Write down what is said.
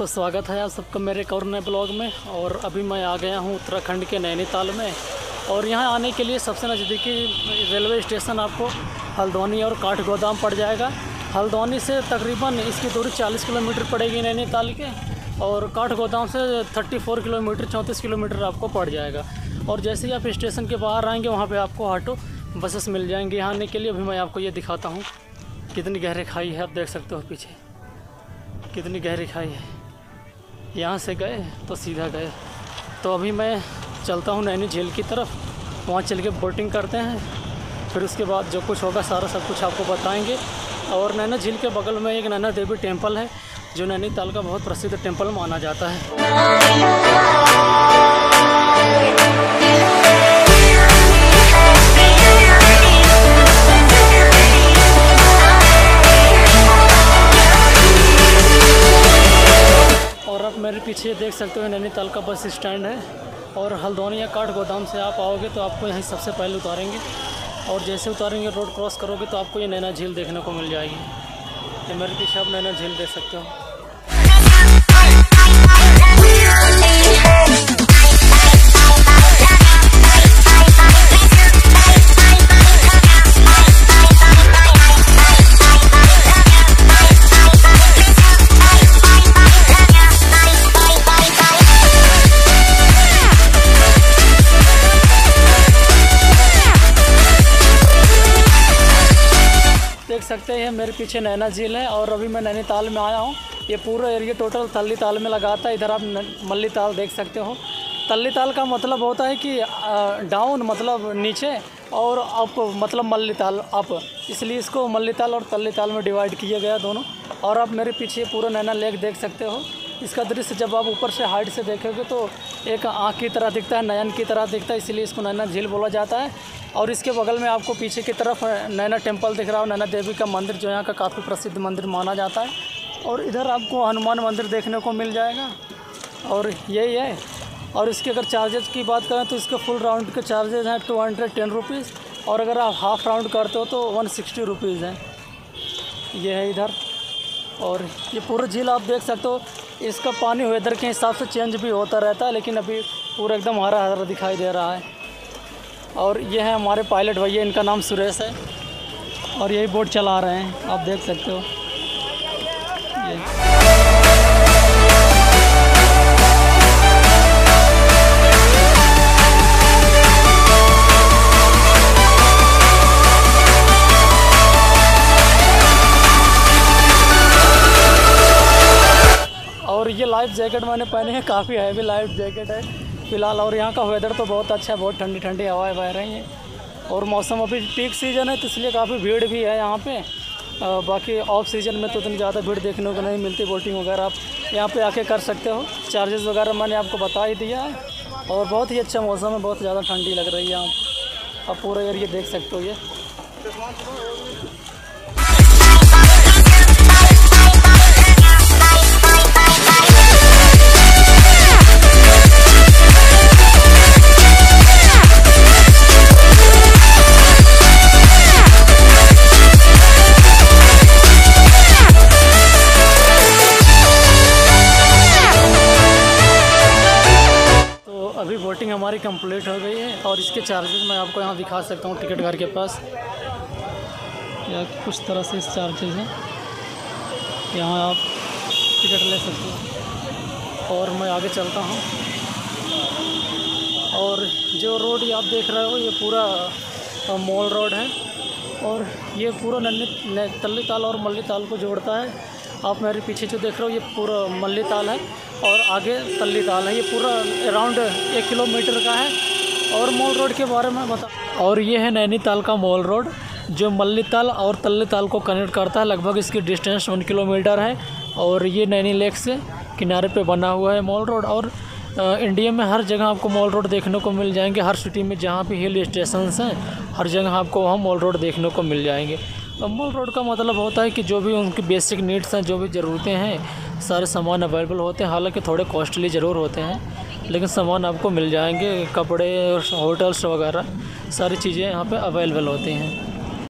तो स्वागत है आप सबका मेरे एक और नए ब्लॉग में। और अभी मैं आ गया हूँ उत्तराखंड के नैनीताल में। और यहाँ आने के लिए सबसे नज़दीकी रेलवे स्टेशन आपको हल्द्वानी और काठ गोदाम पड़ जाएगा। हल्द्वानी से तकरीबन इसकी दूरी 40 किलोमीटर पड़ेगी नैनीताल के। और काठ गोदाम से 34 किलोमीटर 34 किलोमीटर आपको पड़ जाएगा। और जैसे ही आप स्टेशन के बाहर आएँगे, वहाँ पर आपको ऑटो, बसेस मिल जाएँगे यहाँ आने के लिए। अभी मैं आपको ये दिखाता हूँ कितनी गहरी खाई है, आप देख सकते हो पीछे। कितनी गहरी खाई है। यहाँ से गए तो सीधा गए। तो अभी मैं चलता हूँ नैनी झील की तरफ़। वहाँ चल के बोटिंग करते हैं। फिर उसके बाद जो कुछ होगा सारा सब कुछ आपको बताएँगे। और नैना झील के बगल में एक नैना देवी टेंपल है, जो नैनीताल का बहुत प्रसिद्ध टेंपल माना जाता है। पीछे देख सकते हो, नैनीताल का बस स्टैंड है। और हल्द्वानिया काठ गोदाम से आप आओगे तो आपको यहीं सबसे पहले उतारेंगे। और जैसे उतारेंगे, रोड क्रॉस करोगे तो आपको ये नैना झील देखने को मिल जाएगी। ये मेरे पीछे आप नैना झील देख सकते हो। सकते हैं, मेरे पीछे नैना झील है और अभी मैं नैनीताल में आया हूँ। ये पूरा एरिया टोटल तल्ली ताल में लगाता है इधर आप मल्ली ताल देख सकते हो। तल्ली ताल का मतलब होता है कि डाउन मतलब नीचे और अप मतलब मल्ली ताल अप इसलिए इसको मल्ली ताल और तल्ली ताल में डिवाइड किया गया दोनों। और आप मेरे पीछे पूरा नैना लेक देख सकते हो। इसका दृश्य जब आप ऊपर से हाइट से देखेंगे तो एक आँख की तरह दिखता है, नयन की तरह दिखता है, इसलिए इसको नैना झील बोला जाता है। और इसके बगल में आपको पीछे की तरफ़ नैना टेंपल दिख रहा हो नैना देवी का मंदिर जो यहाँ का काफ़ी प्रसिद्ध मंदिर माना जाता है। और इधर आपको हनुमान मंदिर देखने को मिल जाएगा। और यही है। और इसके अगर चार्जेज की बात करें तो इसके फुल राउंड के चार्जेज हैं टू हंड्रेड टेन रुपीज़ और अगर आप हाफ़ राउंड करते हो तो वन सिक्सटी रुपीज़ हैं। ये है इधर। और ये पूरा झील आप देख सकते हो। इसका पानी वेदर के हिसाब से चेंज भी होता रहता है, लेकिन अभी पूरा एकदम हरा हरा दिखाई दे रहा है। और ये है हमारे पायलट भैया, इनका नाम सुरेश है। और यही बोट चला रहे हैं, आप देख सकते हो। ये। और ये लाइफ जैकेट मैंने पहने हैं काफ़ी हैवी लाइफ जैकेट है। फ़िलहाल और यहाँ का वेदर तो बहुत अच्छा है बहुत ठंडी ठंडी हवाएँ बह रही हैं। और मौसम अभी पीक सीज़न है तो इसलिए काफ़ी भीड़ भी है यहाँ पे। अ, बाकी ऑफ़ सीज़न में तो इतनी ज़्यादा भीड़ देखने को नहीं मिलती बोटिंग वगैरह आप यहाँ पे आके कर सकते हो। चार्जेस वगैरह मैंने आपको बता ही दिया है। और बहुत ही अच्छा मौसम है बहुत ज़्यादा ठंडी लग रही है यहाँ। आप पूरा एरिया देख सकते हो ये। अभी वोटिंग हमारी कंप्लीट हो गई है और इसके चार्जेस मैं आपको यहाँ दिखा सकता हूँ टिकट घर के पास। या कुछ तरह से इस चार्जेस हैं। यहाँ आप टिकट ले सकते हो। और मैं आगे चलता हूँ। और जो रोड आप देख रहे हो, ये पूरा मॉल रोड है। और ये पूरा नन्नी तल्ली ताल और मल्ली ताल को जोड़ता है। आप मेरे पीछे जो देख रहे हो, ये पूरा मल्ली ताल है। और आगे तल्ली ताल है। ये पूरा अराउंड एक किलोमीटर का है और मॉल रोड के बारे में बता और ये है नैनीताल का मॉल रोड, जो मल्ली ताल और तल्ली ताल को कनेक्ट करता है। लगभग इसकी डिस्टेंस वन किलोमीटर है और ये नैनी लेक से किनारे पे बना हुआ है मॉल रोड। और इंडिया में हर जगह आपको मॉल रोड देखने को मिल जाएँगे। हर सिटी में जहाँ भी हिल स्टेशन हैं, हर जगह आपको वहाँ मॉल रोड देखने को मिल जाएँगे। मॉल रोड का मतलब होता है कि जो भी उनकी बेसिक नीड्स हैं, जो भी ज़रूरतें हैं सारे सामान अवेलेबल होते हैं। हालाँकि थोड़े कॉस्टली ज़रूर होते हैं, लेकिन सामान आपको मिल जाएँगे, कपड़े और होटल्स वगैरह, सारी चीज़ें यहाँ पे अवेलेबल होती हैं।